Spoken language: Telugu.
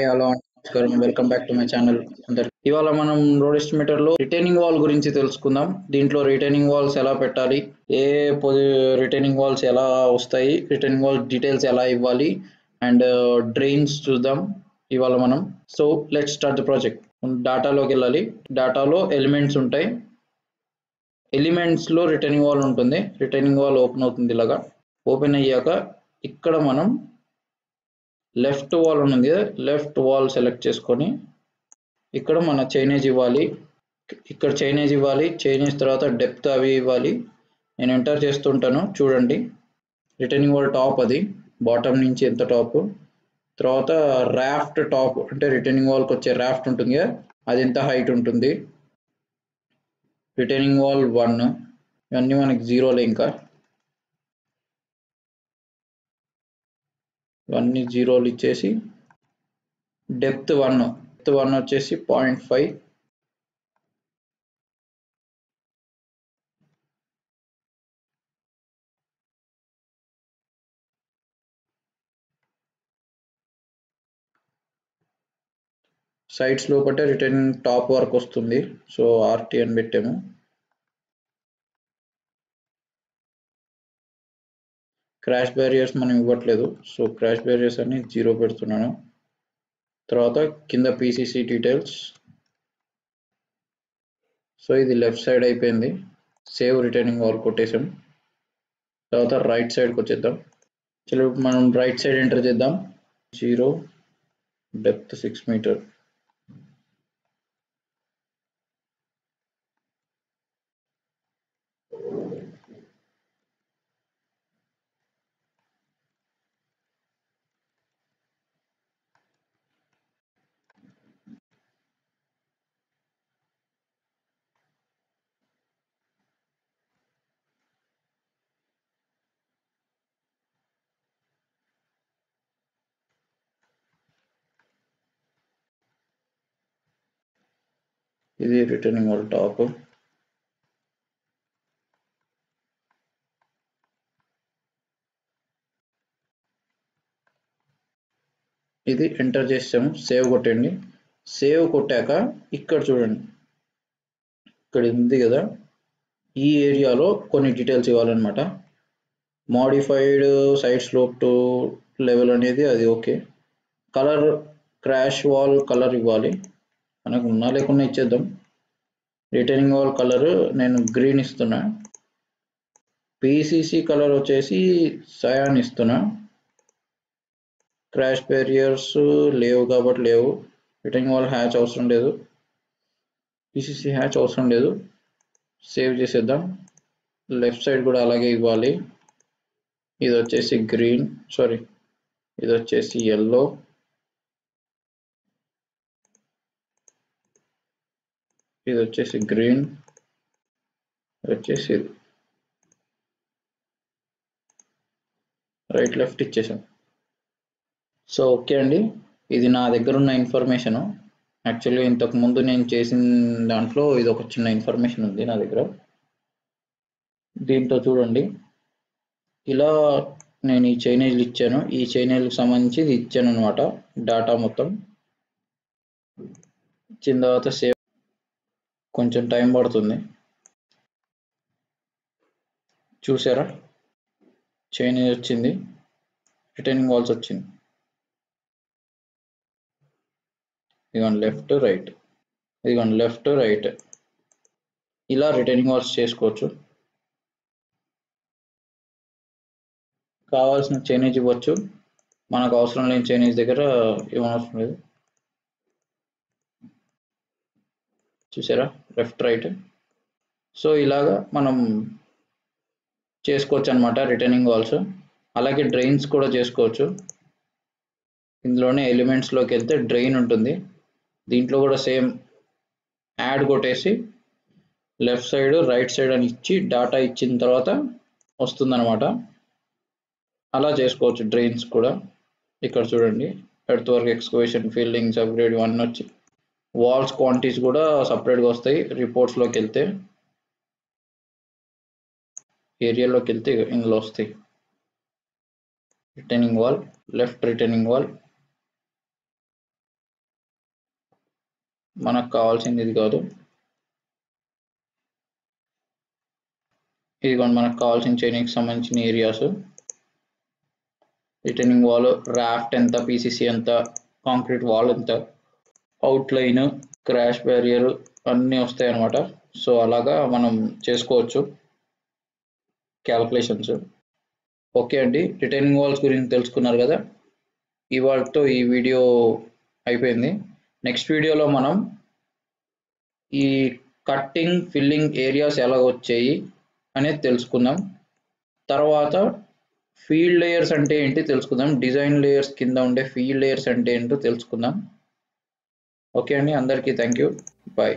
హాయ్ హలో నమస్కారం. Welcome back to my channel అందరికి. ఇవాళ మనం రోడ్ ఎస్టిమేటర్లో రిటైనింగ్ వాల్ గురించి తెలుసుకుందాం. దీంట్లో రిటైనింగ్ వాల్స్ ఎలా పెట్టాలి? ఏ రిటైనింగ్ వాల్స్ ఎలా వస్తాయి? రిటైనింగ్ వాల్ డీటెయిల్స్ ఎలా ఇవ్వాలి? అండ్ డ్రైన్స్ uh, చూద్దాం ఇవాళ మనం. So let start the project డాటాలోకి వెళ్ళాలి. డాటాలో ఎలిమెంట్స్ ఉంటాయి. ఎలిమెంట్స్లో వాల్ ఉంటుంది. రిటైనింగ్ వాల్ ఓపెన్ అవుతుంది ఇలాగా. ఓపెన్ అయ్యాక ఇక్కడ మనం లెఫ్ట్ వాల్ ఉంది కదా లెఫ్ట్ వాల్ సెలెక్ట్ చేసుకొని ఇక్కడ మన చైనేజ్ ఇవ్వాలి. ఇక్కడ చైనేజ్ ఇవ్వాలి చైనేజ్ తర్వాత డెప్త్ అవి ఇవ్వాలి. నేను ఎంటర్ చేస్తుంటాను చూడండి. రిటర్నింగ్ వాల్ టాప్ అది బాటమ్ నుంచి ఎంత టాప్ తర్వాత రాఫ్ట్ టాప్ అంటే రిటర్నింగ్ వాల్కి వచ్చే రాఫ్ట్ ఉంటుంది కదా అది ఎంత హైట్ ఉంటుంది? రిటైనింగ్ వాల్ వన్ ఇవన్నీ మనకి జీరోలే ఇంకా. ఇవన్నీ జీరోలు ఇచ్చేసి డెప్త్ వన్ డెప్త్ వన్ వచ్చేసి పాయింట్ ఫైవ్. సైడ్స్ లోపటే రిటర్న్ టాప్ వరకు వస్తుంది. సో ఆర్టీ అని పెట్టాము. క్రాష్ బ్యారియర్స్ మనం ఇవ్వట్లేదు. సో క్రాష్ బ్యారియర్స్ అన్ని జీరో పెడుతున్నాను. తర్వాత కింద పీసీసీ డీటెయిల్స్ సో ఇది లెఫ్ట్ సైడ్ అయిపోయింది. సేవ్ రిటర్నింగ్ వాల్ కొట్టేసాం తర్వాత రైట్ సైడ్కి వచ్చేద్దాం. చలో మనం రైట్ సైడ్ ఎంటర్ చేద్దాం. జీరో డెప్త్ సిక్స్ మీటర్ ఇది రిటర్నింగ్ వాళ్ళ టాప్ ఇది ఎంటర్ చేసాము సేవ్ కొట్టండి. సేవ్ కొట్టాక ఇక్కడ చూడండి. ఇక్కడ ఉంది కదా. ఈ ఏరియాలో కొన్ని details ఇవ్వాలన్నమాట. Modified side slope to level అనేది అది okay colour crash wall colour ఇవ్వాలి. మనకు ఉన్నా లేకుండా ఇచ్చేద్దాం. రిటర్నింగ్ వాల్ కలర్ నేను గ్రీన్ ఇస్తున్నా. పిసిసి కలర్ వచ్చేసి సయాన్ ఇస్తున్నా. క్రాష్ బ్యారియర్స్ లేవు కాబట్టి లేవు. రిటర్నింగ్ వాల్ హ్యాచ్ అవసరం లేదు. పిసిసి హ్యాచ్ అవసరం లేదు. సేవ్ చేసేద్దాం. లెఫ్ట్ సైడ్ కూడా అలాగే ఇవ్వాలి. ఇది వచ్చేసి గ్రీన్ సారీ ఇది వచ్చేసి ఎల్లో ఇది వచ్చేసి గ్రీన్ వచ్చేసి రైట్ లెఫ్ట్ ఇచ్చేసాం. సో ఓకే అండి. ఇది నా దగ్గర ఉన్న ఇన్ఫర్మేషన్. యాక్చువల్లీ ఇంతకు ముందు నేను చేసిన దాంట్లో ఇది ఒక చిన్న ఇన్ఫర్మేషన్ ఉంది నా దగ్గర. దీంతో చూడండి. ఇలా నేను ఈ చైనేజ్లు ఇచ్చాను. ఈ చైనేజ్లకు సంబంధించి ఇది ఇచ్చాను అనమాట డాటా మొత్తం. ఇచ్చిన తర్వాత సేవ్ కొంచెం టైం పడుతుంది. చూసారా చైనేజ్ వచ్చింది. రిటర్నింగ్ వాల్స్ వచ్చింది. ఇదిగోండి లెఫ్ట్ రైట్. ఇదిగోండి లెఫ్ట్ రైట్. ఇలా రిటర్నింగ్ వాల్స్ చేసుకోవచ్చు. కావాల్సిన చైనేజ్ ఇవ్వచ్చు. మనకు అవసరం లేని చైనీస్ దగ్గర ఇవ్వనవసరం లేదు. చూసారా? లెఫ్ట్ రైట్ సో ఇలాగా మనం చేసుకోవచ్చు అనమాట రిటర్నింగ్ వాల్స్ అలాగే డ్రైన్స్ కూడా చేసుకోవచ్చు. ఇందులోనే ఎలిమెంట్స్లోకి వెళ్తే డ్రైన్ ఉంటుంది. దీంట్లో కూడా సేమ్ యాడ్ కొట్టేసి లెఫ్ట్ సైడ్ రైట్ సైడ్ అని ఇచ్చి డాటా ఇచ్చిన తర్వాత వస్తుందన్నమాట. అలా చేసుకోవచ్చు డ్రైన్స్ కూడా. ఇక్కడ చూడండి earth work excavation fillings upgrade ఇవన్నీ వచ్చి వాల్స్ క్వాంటిటీస్ కూడా సపరేట్గా వస్తాయి. రిపోర్ట్స్లోకి వెళ్తే ఏరియాలోకి వెళ్తే ఇందులో వస్తాయి. Returning wall left returning wall. మనకు కావాల్సింది ఇది కాదు. ఇదిగోండి మనకు కావాల్సిన చైనీకి సంబంధించిన ఏరియాస్. రిటర్నింగ్ వాల్ రాఫ్ట్ ఎంత పీసీసీ ఎంత కాంక్రీట్ వాల్ ఎంత. అవుట్లైన్ క్రాష్ బ్యారియర్ అన్నీ వస్తాయి అన్నమాట సో అలాగా మనం చేసుకోవచ్చు. క్యాల్కులేషన్స్ ఓకే అండి. రిటర్నింగ్ వాల్స్ గురించి తెలుసుకున్నారు కదా? ఇవాళతో ఈ వీడియో అయిపోయింది. నెక్స్ట్ వీడియోలో మనం ఈ కట్టింగ్ ఫిల్లింగ్ ఏరియాస్ ఎలా వచ్చాయి అనేది తెలుసుకుందాం. తర్వాత ఫీల్డ్ లేయర్స్ అంటే ఏంటి తెలుసుకుందాం. డిజైన్ లేయర్స్ కింద ఉండే ఫీల్డ్ లేయర్స్ అంటే ఏంటో తెలుసుకుందాం. ఓకే అండి అందరికీ థ్యాంక్ యూ బాయ్